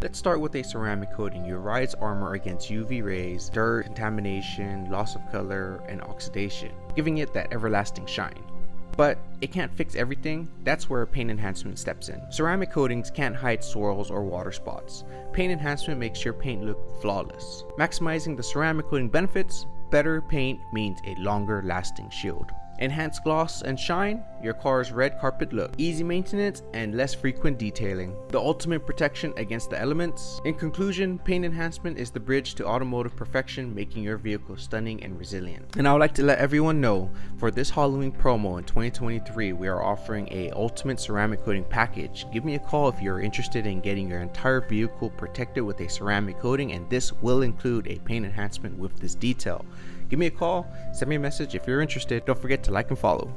Let's start with a ceramic coating. Your ride's armor against UV rays, dirt, contamination, loss of color, and oxidation, giving it that everlasting shine. But it can't fix everything, that's where paint enhancement steps in. Ceramic coatings can't hide swirls or water spots. Paint enhancement makes your paint look flawless. Maximizing the ceramic coating benefits, better paint means a longer lasting shield. Enhanced gloss and shine, your car's red carpet look. Easy maintenance and less frequent detailing. The ultimate protection against the elements. In conclusion, paint enhancement is the bridge to automotive perfection, making your vehicle stunning and resilient. And I would like to let everyone know, for this Halloween promo in 2023, we are offering a ultimate ceramic coating package. Give me a call if you're interested in getting your entire vehicle protected with a ceramic coating, and this will include a paint enhancement with this detail. Give me a call, send me a message if you're interested. Don't forget to like and follow.